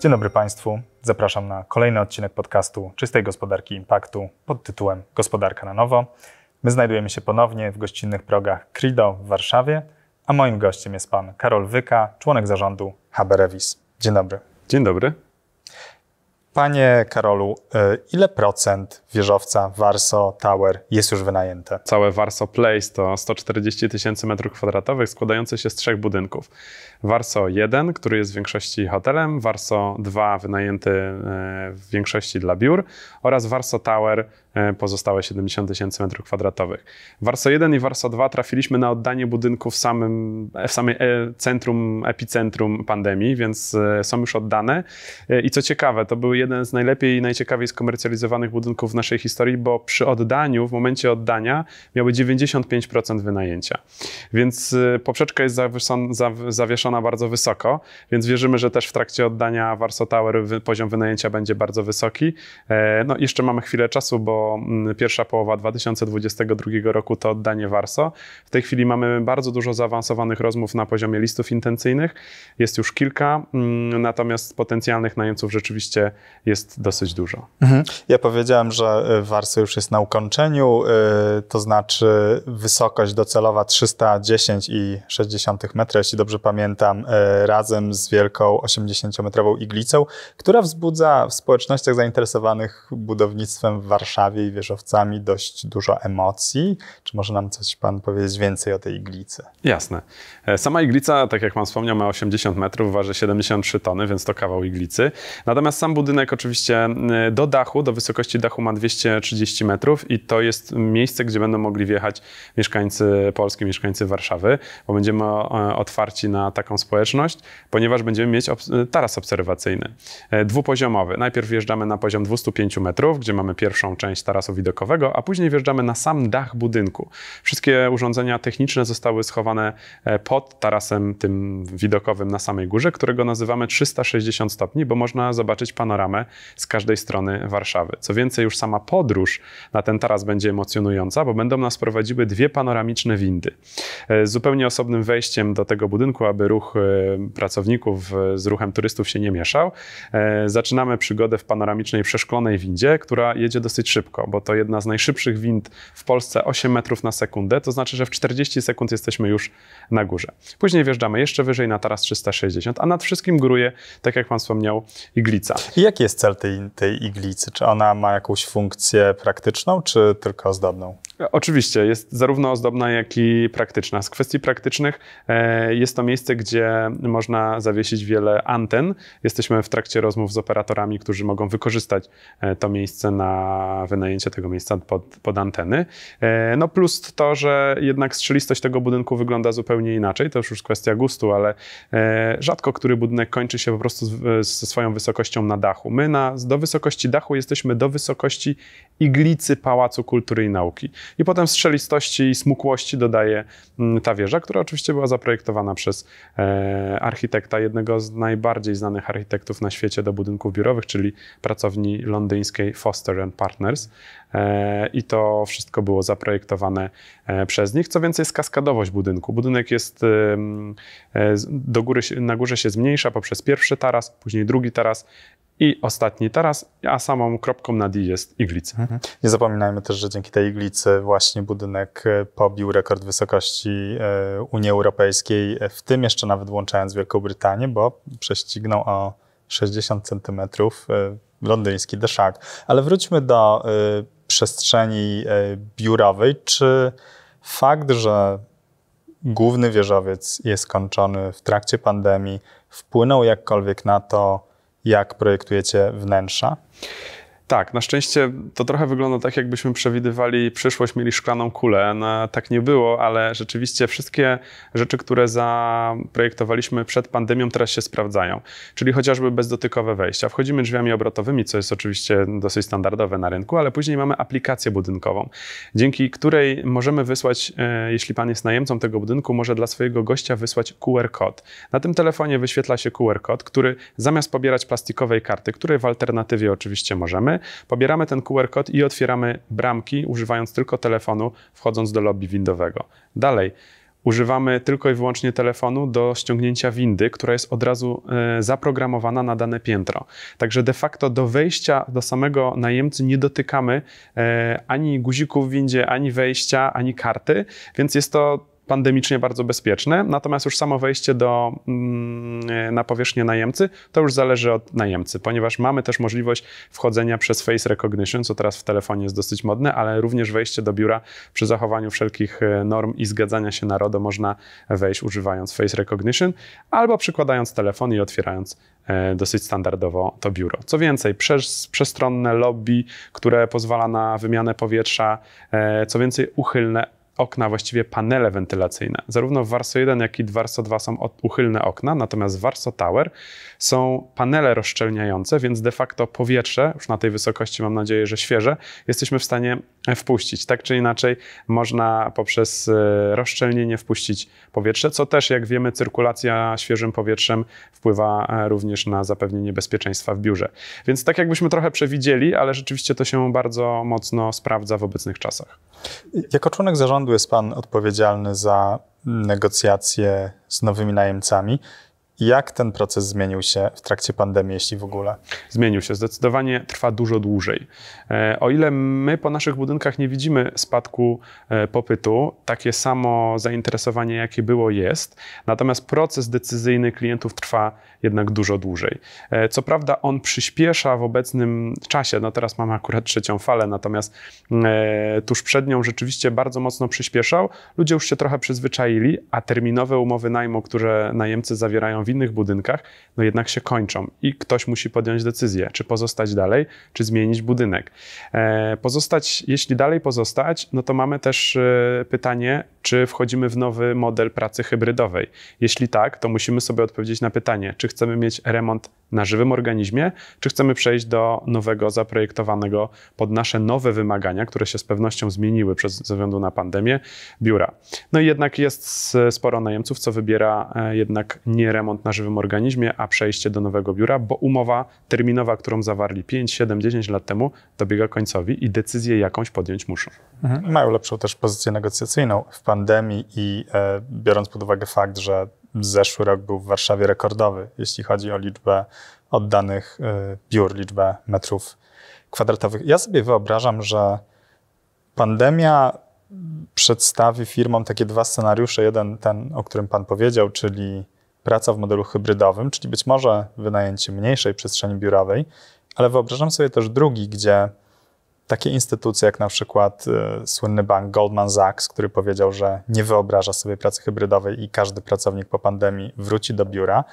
Dzień dobry Państwu. Zapraszam na kolejny odcinek podcastu Czystej Gospodarki Impaktu pod tytułem Gospodarka na Nowo. My znajdujemy się ponownie w gościnnych progach Crido w Warszawie, a moim gościem jest pan Karol Wyka, członek zarządu Haberevis. Dzień dobry. Dzień dobry. Panie Karolu, e, ile procent wieżowca Warso Tower jest już wynajęte? Całe Warso Place to 140 tysięcy metrów kwadratowych składające się z trzech budynków. Warso 1, który jest w większości hotelem, Warso 2 wynajęty e, w większości dla biur oraz Warso Tower pozostałe 70 tysięcy metrów kwadratowych. Warso 1 i Warso 2 trafiliśmy na oddanie budynku w samym w samej centrum, epicentrum pandemii, więc są już oddane. I co ciekawe, to były jeden z najlepiej i najciekawiej skomercjalizowanych budynków w naszej historii, bo przy oddaniu, w momencie oddania miały 95% wynajęcia. Więc poprzeczka jest zawieszona bardzo wysoko, więc wierzymy, że też w trakcie oddania Warsaw Tower poziom wynajęcia będzie bardzo wysoki. E, no jeszcze mamy chwilę czasu, bo pierwsza połowa 2022 roku to oddanie Warso. W tej chwili mamy bardzo dużo zaawansowanych rozmów na poziomie listów intencyjnych. Jest już kilka, natomiast potencjalnych najemców rzeczywiście jest dosyć dużo. Mhm. Ja powiedziałem, że y, Warso już jest na ukończeniu, y, to znaczy wysokość docelowa 310,6 metra, jeśli dobrze pamiętam, y, razem z wielką 80-metrową iglicą, która wzbudza w społecznościach zainteresowanych budownictwem w Warszawie i wieżowcami dość dużo emocji. Czy może nam coś pan powiedzieć więcej o tej iglicy? Jasne. E, sama iglica, tak jak pan wspomniał, ma 80 metrów, waży 73 tony, więc to kawał iglicy. Natomiast sam budynek oczywiście y, do dachu, do wysokości dachu ma 230 metrów i to jest miejsce, gdzie będą mogli wjechać mieszkańcy Polski, mieszkańcy Warszawy, bo będziemy otwarci na taką społeczność, ponieważ będziemy mieć taras obserwacyjny, e, dwupoziomowy. Najpierw wjeżdżamy na poziom 205 metrów, gdzie mamy pierwszą część tarasu widokowego, a później wjeżdżamy na sam dach budynku. Wszystkie urządzenia techniczne zostały schowane e, pod tarasem tym widokowym na samej górze, którego nazywamy 360 stopni, bo można zobaczyć panoramę z każdej strony Warszawy. Co więcej, już sama podróż na ten taras będzie emocjonująca, bo będą nas prowadziły dwie panoramiczne windy. E, z zupełnie osobnym wejściem do tego budynku, aby ruch e, pracowników z ruchem turystów się nie mieszał. E, zaczynamy przygodę w panoramicznej przeszklonej windzie, która jedzie dosyć szybko, bo to jedna z najszybszych wind w Polsce 8 metrów na sekundę, to znaczy, że w 40 sekund jesteśmy już na górze. Później wjeżdżamy jeszcze wyżej na taras 360, a nad wszystkim góruje, tak jak pan wspomniał, iglica. I jaki jest cel tej, tej iglicy? Czy ona ma jakąś funkcję praktyczną, czy tylko ozdobną? Oczywiście, jest zarówno ozdobna, jak i praktyczna. Z kwestii praktycznych e, jest to miejsce, gdzie można zawiesić wiele anten. Jesteśmy w trakcie rozmów z operatorami, którzy mogą wykorzystać e, to miejsce na wynajęcie tego miejsca pod, pod anteny. E, no plus to, że jednak strzelistość tego budynku wygląda zupełnie inaczej. To już, już kwestia gustu, ale rzadko który budynek kończy się po prostu ze swoją wysokością na dachu. My na, do wysokości dachu jesteśmy do wysokości iglicy Pałacu Kultury i Nauki. I potem strzelistości i smukłości dodaje mm, ta wieża, która oczywiście była zaprojektowana przez e, architekta, jednego z najbardziej znanych architektów na świecie do budynków biurowych, czyli pracowni londyńskiej Foster Partners. E, I to wszystko było zaprojektowane e, przez nich. Co więcej, jest kaskadowość budynku. Budynek jest do góry, na górze się zmniejsza poprzez pierwszy taras, później drugi taras i ostatni teraz, a samą kropką na D jest iglica. Mhm. Nie zapominajmy też, że dzięki tej iglicy właśnie budynek e, pobił rekord wysokości e, Unii Europejskiej, e, w tym jeszcze nawet włączając Wielką Brytanię, bo prześcignął o 60 centymetrów londyński deszak. Ale wróćmy do przestrzeni biurowej. Czy fakt, że główny wieżowiec jest kończony w trakcie pandemii, wpłynął jakkolwiek na to, jak projektujecie wnętrza? Tak, na szczęście to trochę wygląda tak, jakbyśmy przewidywali przyszłość, mieli szklaną kulę. No, tak nie było, ale rzeczywiście wszystkie rzeczy, które zaprojektowaliśmy przed pandemią, teraz się sprawdzają. Czyli chociażby bezdotykowe wejścia. Wchodzimy drzwiami obrotowymi, co jest oczywiście dosyć standardowe na rynku, ale później mamy aplikację budynkową, dzięki której możemy wysłać, e, jeśli pan jest najemcą tego budynku, może dla swojego gościa wysłać QR kod. Na tym telefonie wyświetla się QR kod, który zamiast pobierać plastikowej karty, której w alternatywie oczywiście możemy, pobieramy ten QR kod i otwieramy bramki, używając tylko telefonu, wchodząc do lobby windowego. Dalej, używamy tylko i wyłącznie telefonu do ściągnięcia windy, która jest od razu e, zaprogramowana na dane piętro. Także de facto do wejścia do samego najemcy nie dotykamy e, ani guzików w windzie, ani wejścia, ani karty, więc jest to pandemicznie bardzo bezpieczne, natomiast już samo wejście do, mm, na powierzchnię najemcy to już zależy od najemcy, ponieważ mamy też możliwość wchodzenia przez face recognition, co teraz w telefonie jest dosyć modne, ale również wejście do biura przy zachowaniu wszelkich e, norm i zgadzania się na RODO można wejść używając face recognition albo przykładając telefon i otwierając e, dosyć standardowo to biuro. Co więcej, przez, przestronne lobby, które pozwala na wymianę powietrza, e, co więcej, uchylne okna, właściwie panele wentylacyjne. Zarówno w Warso 1, jak i w Warso 2 są uchylne okna, natomiast w Warso Tower są panele rozszczelniające, więc de facto powietrze, już na tej wysokości mam nadzieję, że świeże, jesteśmy w stanie wpuścić. Tak czy inaczej można poprzez e, rozszczelnienie wpuścić powietrze, co też jak wiemy cyrkulacja świeżym powietrzem wpływa e, również na zapewnienie bezpieczeństwa w biurze. Więc tak jakbyśmy trochę przewidzieli, ale rzeczywiście to się bardzo mocno sprawdza w obecnych czasach. Jako członek zarządu jest Pan odpowiedzialny za negocjacje z nowymi najemcami. Jak ten proces zmienił się w trakcie pandemii, jeśli w ogóle? Zmienił się. Zdecydowanie trwa dużo dłużej. E, o ile my po naszych budynkach nie widzimy spadku e, popytu, takie samo zainteresowanie, jakie było, jest. Natomiast proces decyzyjny klientów trwa jednak dużo dłużej. E, co prawda on przyspiesza w obecnym czasie, no teraz mamy akurat trzecią falę, natomiast tuż przed nią rzeczywiście bardzo mocno przyspieszał. Ludzie już się trochę przyzwyczaili, a terminowe umowy najmu, które najemcy zawierają w innych budynkach, no jednak się kończą i ktoś musi podjąć decyzję, czy pozostać dalej, czy zmienić budynek. E, pozostać, jeśli dalej pozostać, no to mamy też e, pytanie, czy wchodzimy w nowy model pracy hybrydowej. Jeśli tak, to musimy sobie odpowiedzieć na pytanie, czy chcemy mieć remont na żywym organizmie, czy chcemy przejść do nowego, zaprojektowanego pod nasze nowe wymagania, które się z pewnością zmieniły przez, ze względu na pandemię, biura. No i jednak jest sporo najemców, co wybiera e, jednak nie remont na żywym organizmie, a przejście do nowego biura, bo umowa terminowa, którą zawarli 5, 7, 10 lat temu, dobiega końcowi i decyzję jakąś podjąć muszą. Mhm. Mają lepszą też pozycję negocjacyjną w pandemii i e, biorąc pod uwagę fakt, że zeszły rok był w Warszawie rekordowy, jeśli chodzi o liczbę oddanych e, biur, liczbę metrów kwadratowych. Ja sobie wyobrażam, że pandemia przedstawi firmom takie dwa scenariusze. Jeden ten, o którym Pan powiedział, czyli praca w modelu hybrydowym, czyli być może wynajęcie mniejszej przestrzeni biurowej, ale wyobrażam sobie też drugi, gdzie takie instytucje jak na przykład y, słynny bank Goldman Sachs, który powiedział, że nie wyobraża sobie pracy hybrydowej i każdy pracownik po pandemii wróci do biura,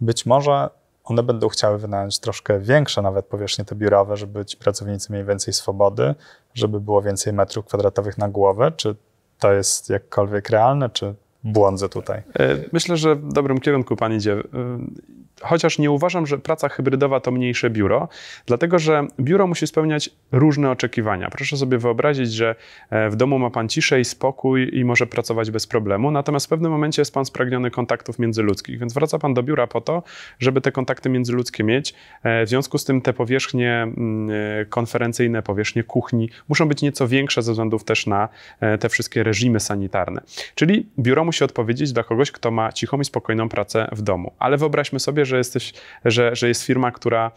być może one będą chciały wynająć troszkę większe nawet powierzchnie te biurowe, żeby ci pracownicy mieli więcej swobody, żeby było więcej metrów kwadratowych na głowę. Czy to jest jakkolwiek realne, czy błądzę tutaj? E, myślę, że w dobrym kierunku pan idzie. E, chociaż nie uważam, że praca hybrydowa to mniejsze biuro, dlatego że biuro musi spełniać różne oczekiwania. Proszę sobie wyobrazić, że e, w domu ma pan ciszę i spokój i może pracować bez problemu, natomiast w pewnym momencie jest pan spragniony kontaktów międzyludzkich, więc wraca pan do biura po to, żeby te kontakty międzyludzkie mieć. W związku z tym te powierzchnie mm, konferencyjne, powierzchnie kuchni muszą być nieco większe ze względów też na te wszystkie reżimy sanitarne. Czyli biuro musi odpowiedzieć dla kogoś, kto ma cichą i spokojną pracę w domu. Ale wyobraźmy sobie, że, jesteś, że, że jest firma, która,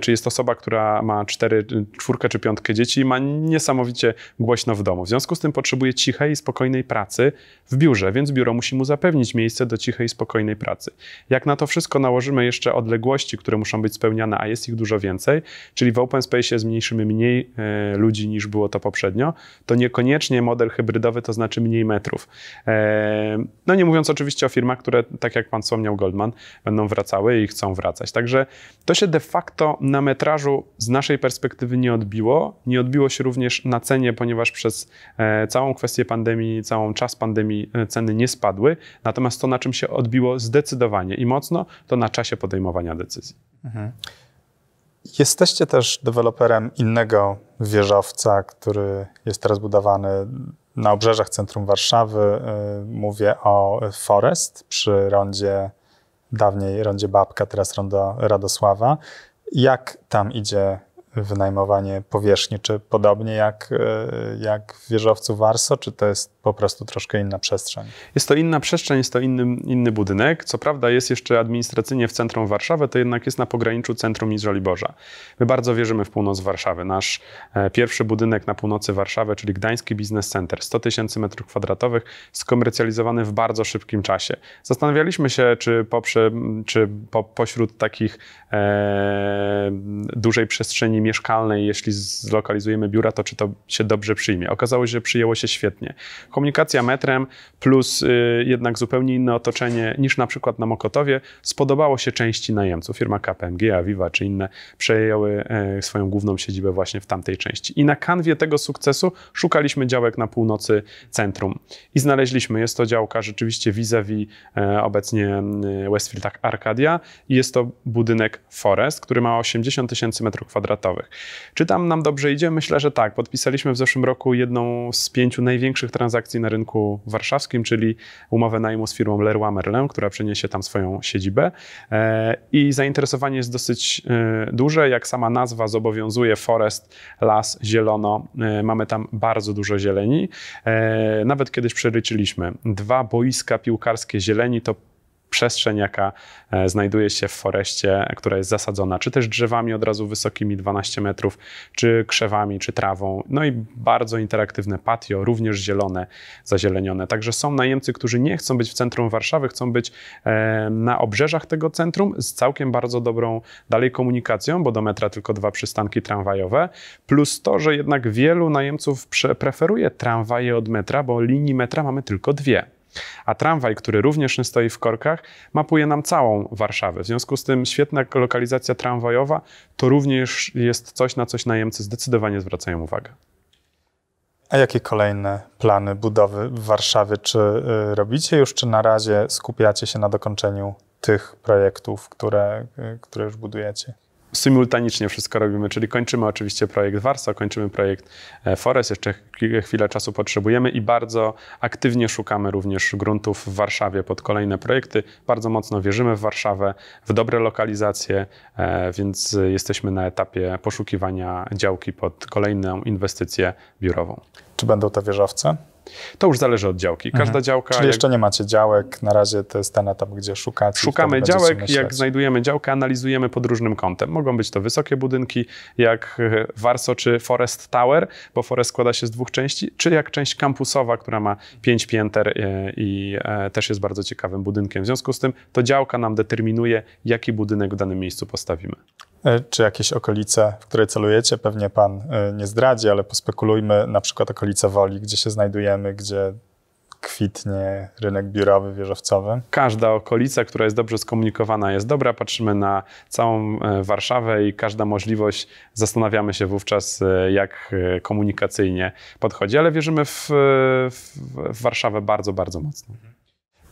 czy jest osoba, która ma cztery, czwórkę czy piątkę dzieci i ma niesamowicie głośno w domu. W związku z tym potrzebuje cichej i spokojnej pracy w biurze, więc biuro musi mu zapewnić miejsce do cichej i spokojnej pracy. Jak na to wszystko nałożymy jeszcze odległości, które muszą być spełniane, a jest ich dużo więcej, czyli w open space zmniejszymy mniej e, ludzi niż było to poprzednio, to niekoniecznie model hybrydowy to znaczy mniej metrów. E, no nie mówiąc oczywiście o firmach, które, tak jak pan wspomniał, Goldman, będą wracały i chcą wracać. Także to się de facto na metrażu z naszej perspektywy nie odbiło. Nie odbiło się również na cenie, ponieważ przez e, całą kwestię pandemii, całą czas pandemii e, ceny nie spadły. Natomiast to, na czym się odbiło zdecydowanie i mocno, to na czasie podejmowania decyzji. Mhm. Jesteście też deweloperem innego wieżowca, który jest teraz budowany na obrzeżach centrum Warszawy. Y, mówię o Forest przy rondzie, dawniej rondzie Babka, teraz rondo Radosława. Jak tam idzie wynajmowanie powierzchni? Czy podobnie jak, y, jak w wieżowcu Warso, czy to jest po prostu troszkę inna przestrzeń. Jest to inna przestrzeń, jest to inny, inny budynek. Co prawda jest jeszcze administracyjnie w centrum Warszawy, to jednak jest na pograniczu centrum i Żoliborza. My bardzo wierzymy w północ Warszawy. Nasz e, pierwszy budynek na północy Warszawy, czyli Gdański Business Center, 100 tysięcy metrów kwadratowych, skomercjalizowany w bardzo szybkim czasie. Zastanawialiśmy się, czy, poprze, czy po, pośród takich e, dużej przestrzeni mieszkalnej, jeśli zlokalizujemy biura, to czy to się dobrze przyjmie. Okazało się, że przyjęło się świetnie. Komunikacja metrem plus y, jednak zupełnie inne otoczenie niż na przykład na Mokotowie spodobało się części najemców. Firma KPMG, Aviva czy inne przejęły e, swoją główną siedzibę właśnie w tamtej części. I na kanwie tego sukcesu szukaliśmy działek na północy centrum. I znaleźliśmy, jest to działka rzeczywiście vis-a-vis e, obecnie y, Westfield Arcadia i jest to budynek Forest, który ma 80 tysięcy metrów kwadratowych. Czy tam nam dobrze idzie? Myślę, że tak. Podpisaliśmy w zeszłym roku jedną z pięciu największych transakcji na rynku warszawskim, czyli umowę najmu z firmą Leroy Merlin, która przeniesie tam swoją siedzibę. E, I zainteresowanie jest dosyć e, duże. Jak sama nazwa zobowiązuje, forest, las, zielono. E, mamy tam bardzo dużo zieleni. Nawet kiedyś przeliczyliśmy dwa boiska piłkarskie zieleni, to przestrzeń, jaka e, znajduje się w foreście, która jest zasadzona, czy też drzewami od razu wysokimi 12 metrów, czy krzewami, czy trawą. No i bardzo interaktywne patio, również zielone, zazielenione. Także są najemcy, którzy nie chcą być w centrum Warszawy, chcą być e, na obrzeżach tego centrum z całkiem bardzo dobrą dalej komunikacją, bo do metra tylko dwa przystanki tramwajowe, plus to, że jednak wielu najemców preferuje tramwaje od metra, bo linii metra mamy tylko dwie. A tramwaj, który również nie stoi w korkach, mapuje nam całą Warszawę. W związku z tym świetna lokalizacja tramwajowa to również jest coś, na coś najemcy zdecydowanie zwracają uwagę. A jakie kolejne plany budowy w Warszawie? Czy y, robicie już, czy na razie skupiacie się na dokończeniu tych projektów, które, y, które już budujecie? Symultanicznie wszystko robimy, czyli kończymy oczywiście projekt Warsa, kończymy projekt e, Forest, jeszcze chwilę czasu potrzebujemy i bardzo aktywnie szukamy również gruntów w Warszawie pod kolejne projekty. Bardzo mocno wierzymy w Warszawę, w dobre lokalizacje, e, więc jesteśmy na etapie poszukiwania działki pod kolejną inwestycję biurową. Czy będą to wieżowce? To już zależy od działki. Każda mhm. działka. Czyli jeszcze nie macie działek, na razie to jest ten etap, gdzie szukacie. Szukamy działek, jak znajdujemy działkę, analizujemy pod różnym kątem. Mogą być to wysokie budynki, jak Warso czy Forest Tower, bo Forest składa się z dwóch części, czy jak część kampusowa, która ma pięć pięter e, i e, też jest bardzo ciekawym budynkiem. W związku z tym to działka nam determinuje, jaki budynek w danym miejscu postawimy. E, czy jakieś okolice, w które celujecie? Pewnie Pan e, nie zdradzi, ale pospekulujmy na przykład okolice Woli, gdzie się znajdujemy, gdzie kwitnie rynek biurowy, wieżowcowy? Każda okolica, która jest dobrze skomunikowana, jest dobra. Patrzymy na całą e, Warszawę i każda możliwość, zastanawiamy się wówczas, jak komunikacyjnie podchodzi, ale wierzymy w, w, w Warszawę bardzo, bardzo mocno.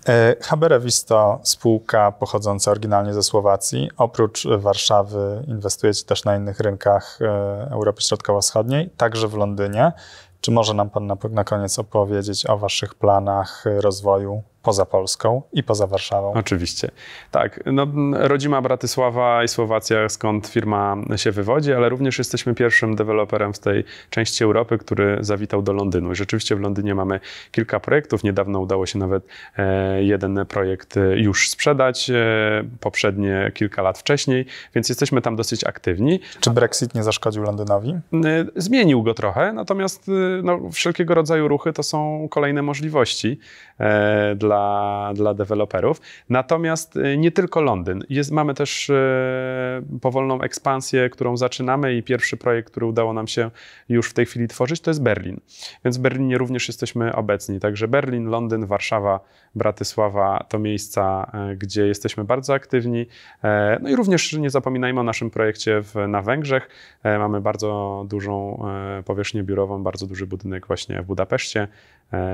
E, Haberevis to spółka pochodząca oryginalnie ze Słowacji. Oprócz Warszawy inwestujecie też na innych rynkach e, Europy Środkowo-Wschodniej, także w Londynie. Czy może nam Pan na, na koniec opowiedzieć o Waszych planach rozwoju poza Polską i poza Warszawą. Oczywiście. Tak. No, rodzima Bratysława i Słowacja, skąd firma się wywodzi, ale również jesteśmy pierwszym deweloperem w tej części Europy, który zawitał do Londynu. I rzeczywiście w Londynie mamy kilka projektów. Niedawno udało się nawet e, jeden projekt już sprzedać, e, poprzednie kilka lat wcześniej, więc jesteśmy tam dosyć aktywni. Czy Brexit nie zaszkodził Londynowi? E, zmienił go trochę, natomiast no, wszelkiego rodzaju ruchy to są kolejne możliwości dla dla, dla deweloperów. Natomiast y, nie tylko Londyn. Jest, mamy też y, powolną ekspansję, którą zaczynamy i pierwszy projekt, który udało nam się już w tej chwili tworzyć, to jest Berlin. Więc w Berlinie również jesteśmy obecni. Także Berlin, Londyn, Warszawa, Bratysława to miejsca, e, gdzie jesteśmy bardzo aktywni. E, no i również nie zapominajmy o naszym projekcie w, na Węgrzech. E, mamy bardzo dużą powierzchnię biurową, bardzo duży budynek właśnie w Budapeszcie,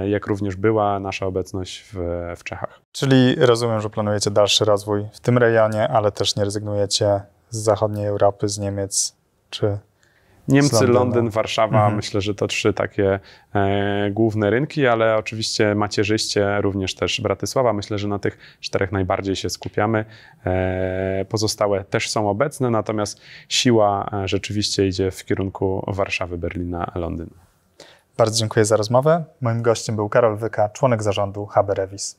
jak również była nasza obecność w, w Czechach. Czyli rozumiem, że planujecie dalszy rozwój w tym rejonie, ale też nie rezygnujecie z zachodniej Europy, z Niemiec czy Niemcy, Londyn, Warszawa, mhm. myślę, że to trzy takie e, główne rynki, ale oczywiście macierzyście również też Bratysława. Myślę, że na tych czterech najbardziej się skupiamy. E, pozostałe też są obecne, natomiast siła e, rzeczywiście idzie w kierunku Warszawy, Berlina, Londynu. Bardzo dziękuję za rozmowę. Moim gościem był Karol Wyka, członek zarządu HB Revis.